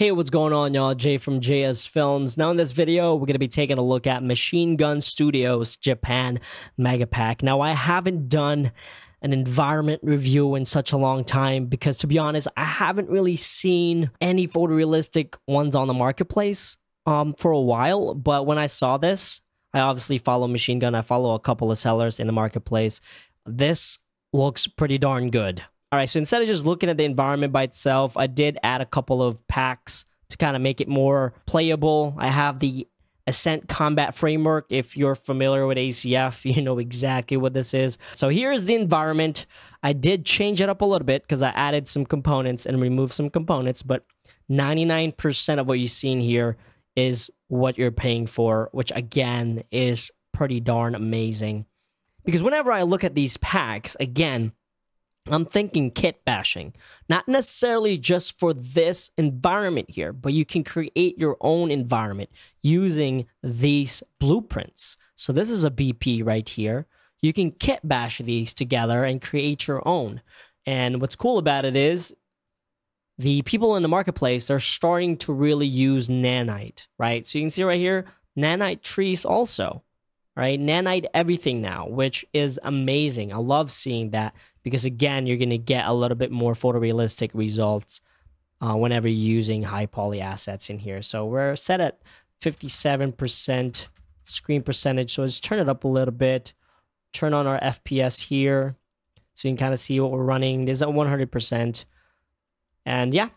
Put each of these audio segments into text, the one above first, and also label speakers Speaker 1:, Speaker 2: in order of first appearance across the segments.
Speaker 1: Hey, what's going on, y'all? Jay from JSFILMZ. Now, in this video, we're going to be taking a look at Machine Gun Studios Japan Mega Pack. Now, I haven't done an environment review in such a long time because, to be honest, I haven't really seen any photorealistic ones on the marketplace um, for a while. But when I saw this, I obviously follow Machine Gun. I follow a couple of sellers in the marketplace. This looks pretty darn good. All right, so instead of just looking at the environment by itself, I did add a couple of packs to kind of make it more playable. I have the Ascent Combat Framework. If you're familiar with ACF, you know exactly what this is. So here's the environment. I did change it up a little bit because I added some components and removed some components, but 99% of what you see in here is what you're paying for, which again is pretty darn amazing. Because whenever I look at these packs, again, I'm thinking kit bashing, not necessarily just for this environment here, but you can create your own environment using these blueprints. So this is a BP right here. You can kit bash these together and create your own. And what's cool about it is the people in the marketplace are starting to really use nanite, right? So you can see right here, nanite trees also, right? Nanite everything now, which is amazing. I love seeing that because again, you're going to get a little bit more photorealistic results uh, whenever you're using high poly assets in here. So we're set at 57% screen percentage. So let's turn it up a little bit. Turn on our FPS here so you can kind of see what we're running. This is at 100%. And yeah,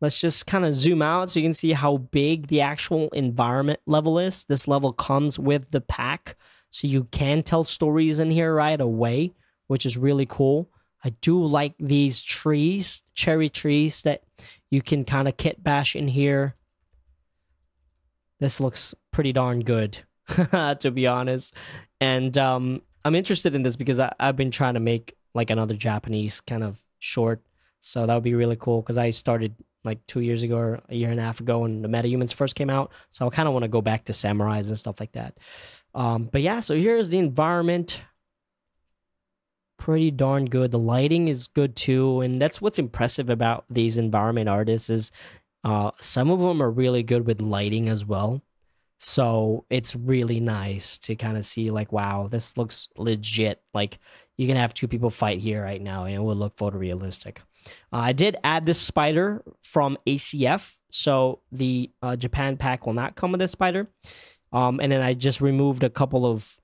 Speaker 1: let's just kind of zoom out so you can see how big the actual environment level is. This level comes with the pack, so you can tell stories in here right away which is really cool. I do like these trees, cherry trees that you can kind of kit bash in here. This looks pretty darn good, to be honest. And um, I'm interested in this because I, I've been trying to make like another Japanese kind of short. So that would be really cool because I started like two years ago or a year and a half ago when the metahumans first came out. So I kind of want to go back to samurais and stuff like that. Um, but yeah, so here's the environment pretty darn good. The lighting is good too, and that's what's impressive about these environment artists is uh, some of them are really good with lighting as well. So it's really nice to kind of see like, wow, this looks legit. Like you can have two people fight here right now, and it will look photorealistic. Uh, I did add this spider from ACF, so the uh, Japan pack will not come with this spider. Um, and then I just removed a couple of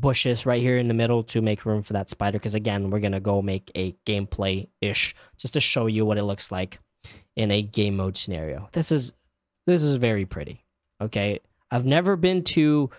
Speaker 1: bushes right here in the middle to make room for that spider because again we're gonna go make a gameplay ish just to show you what it looks like in a game mode scenario. This is this is very pretty okay? I've never been to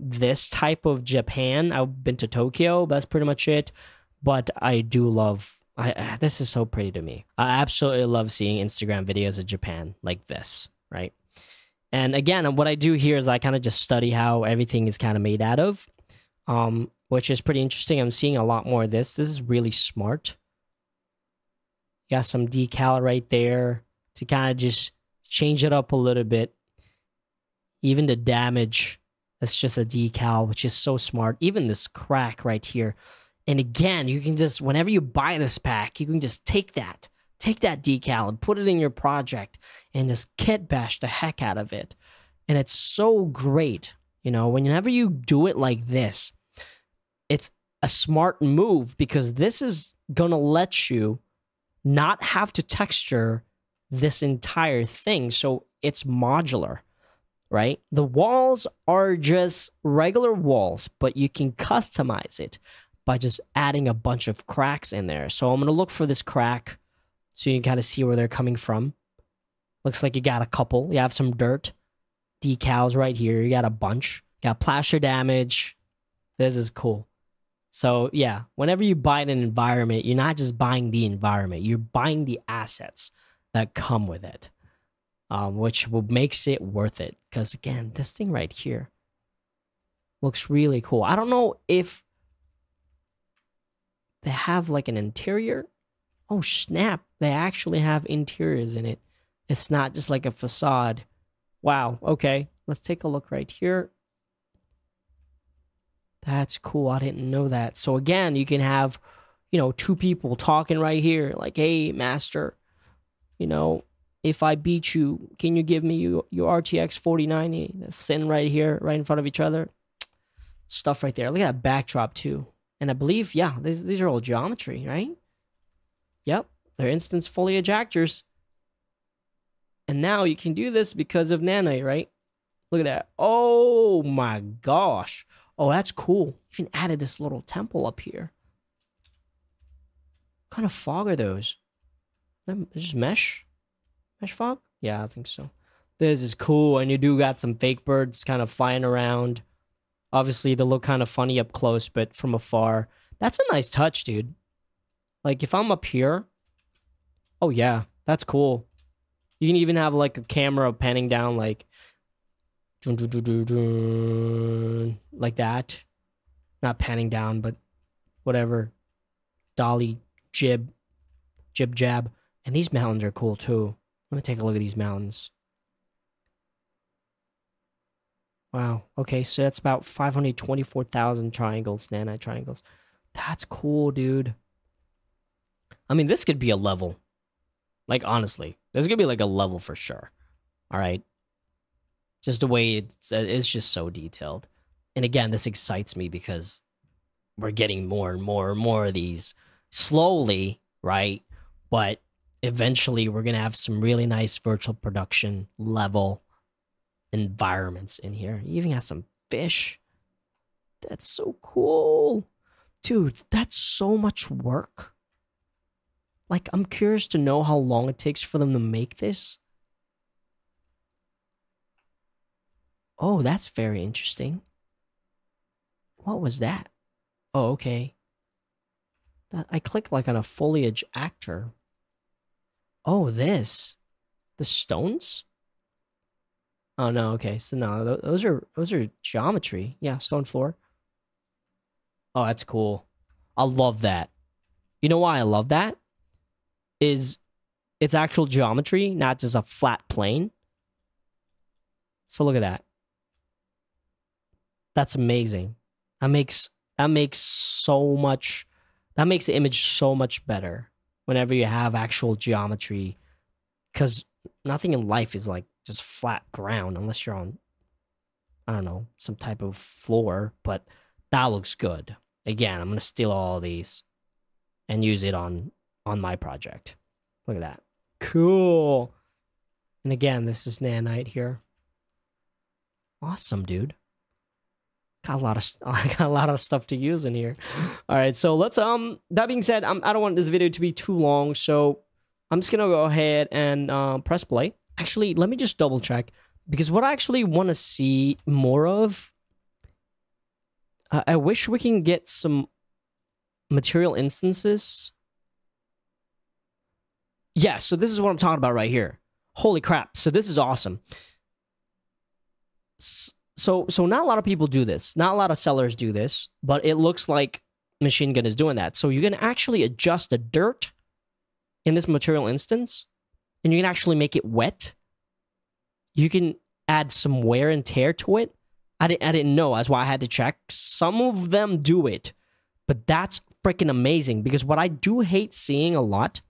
Speaker 1: this type of japan. I've been to tokyo that's pretty much it but i do love I, this is so pretty to me. I absolutely love seeing instagram videos of japan like this right? And again what i do here is i kind of just study how everything is kind of made out of um, which is pretty interesting. I'm seeing a lot more of this. This is really smart. got some decal right there to kind of just change it up a little bit. Even the damage, that's just a decal, which is so smart. Even this crack right here. And again, you can just, whenever you buy this pack, you can just take that, take that decal and put it in your project and just kit bash the heck out of it. And it's so great. You know, whenever you do it like this, it's a smart move because this is going to let you not have to texture this entire thing. So it's modular, right? The walls are just regular walls, but you can customize it by just adding a bunch of cracks in there. So I'm going to look for this crack so you can kind of see where they're coming from. Looks like you got a couple. You have some dirt decals right here. You got a bunch. You got plaster damage. This is cool. So yeah, whenever you buy an environment, you're not just buying the environment, you're buying the assets that come with it, um, which makes it worth it. Because again, this thing right here looks really cool. I don't know if they have like an interior. Oh snap! They actually have interiors in it. It's not just like a facade. Wow. Okay, let's take a look right here. That's cool. I didn't know that. So again, you can have, you know, two people talking right here, like, hey, master, you know, if I beat you, can you give me your, your RTX 4090 that's sitting right here, right in front of each other? Stuff right there. Look at that backdrop too. And I believe, yeah, these, these are all geometry, right? Yep, they're instance foliage actors. And now you can do this because of Nanite, right? Look at that. Oh my gosh. Oh, that's cool. Even added this little temple up here. What kind of fog are those? Is just mesh? Mesh fog? Yeah, I think so. This is cool, and you do got some fake birds kind of flying around. Obviously, they look kind of funny up close, but from afar, that's a nice touch, dude. Like, if I'm up here, oh yeah, that's cool. You can even have like a camera panning down, like, like that. Not panning down, but whatever. Dolly, jib, jib jab. And these mountains are cool too. Let me take a look at these mountains. Wow. Okay, so that's about 524,000 triangles, nanite triangles. That's cool, dude. I mean, this could be a level. Like, honestly, this could be like a level for sure. All right. Just the way it's, uh, it's just so detailed. And again, this excites me because we're getting more and more and more of these slowly, right? But eventually we're going to have some really nice virtual production level environments in here. You even got some fish. That's so cool. Dude, that's so much work. Like, I'm curious to know how long it takes for them to make this. Oh, that's very interesting. What was that? Oh, okay. I clicked like on a foliage actor. Oh, this. The stones? Oh no, okay. So no, those are those are geometry. Yeah, stone floor. Oh, that's cool. I love that. You know why I love that? Is it's actual geometry, not just a flat plane. So look at that. That's amazing. That makes that makes so much that makes the image so much better whenever you have actual geometry because nothing in life is like just flat ground unless you're on i don't know some type of floor but that looks good. Again i'm going to steal all these and use it on on my project. Look at that. Cool. And again this is nanite here. Awesome dude got a lot of I got a lot of stuff to use in here. All right, so let's um. That being said, I'm, I don't want this video to be too long, so I'm just gonna go ahead and uh, press play. Actually, let me just double check because what I actually want to see more of. Uh, I wish we can get some material instances. Yeah, so this is what I'm talking about right here. Holy crap! So this is awesome. S so so not a lot of people do this. Not a lot of sellers do this, but it looks like Machine Gun is doing that. So you can actually adjust the dirt in this material instance, and you can actually make it wet. You can add some wear and tear to it. I didn't I didn't know. That's why I had to check. Some of them do it, but that's freaking amazing because what I do hate seeing a lot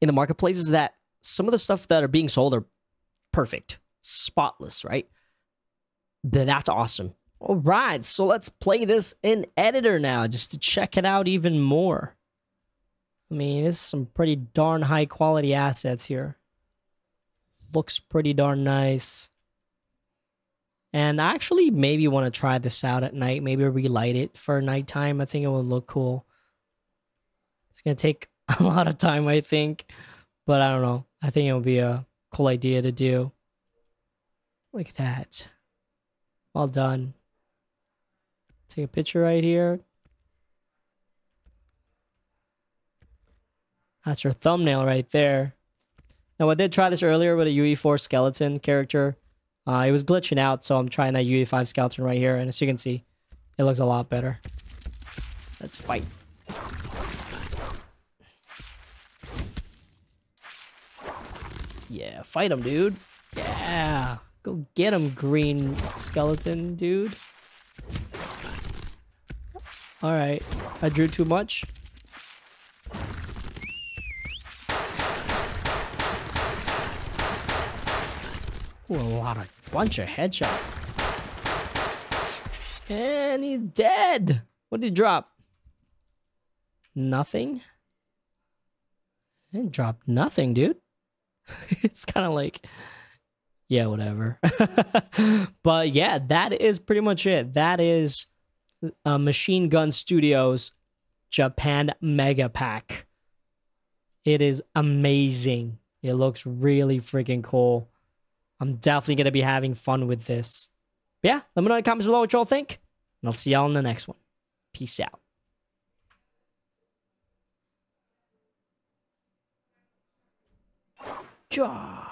Speaker 1: in the marketplace is that some of the stuff that are being sold are perfect, spotless, right? That's awesome. All right, so let's play this in editor now just to check it out even more. I mean, this is some pretty darn high quality assets here. Looks pretty darn nice. And I actually maybe want to try this out at night. Maybe relight it for nighttime. I think it would look cool. It's going to take a lot of time, I think. But I don't know. I think it would be a cool idea to do. Look at that. Well done. Take a picture right here. That's your thumbnail right there. Now, I did try this earlier with a UE4 skeleton character. Uh, it was glitching out, so I'm trying a UE5 skeleton right here. And as you can see, it looks a lot better. Let's fight. Yeah, fight him, dude. Yeah. Go get him, green skeleton dude. Alright. I drew too much. Ooh, a lot of bunch of headshots. And he's dead. What did he drop? Nothing. Didn't drop nothing, dude. it's kind of like, yeah, whatever. but yeah, that is pretty much it. That is uh, Machine Gun Studios Japan Mega Pack. It is amazing. It looks really freaking cool. I'm definitely going to be having fun with this. But yeah, let me know in the comments below what y'all think. And I'll see y'all in the next one. Peace out. Jaw.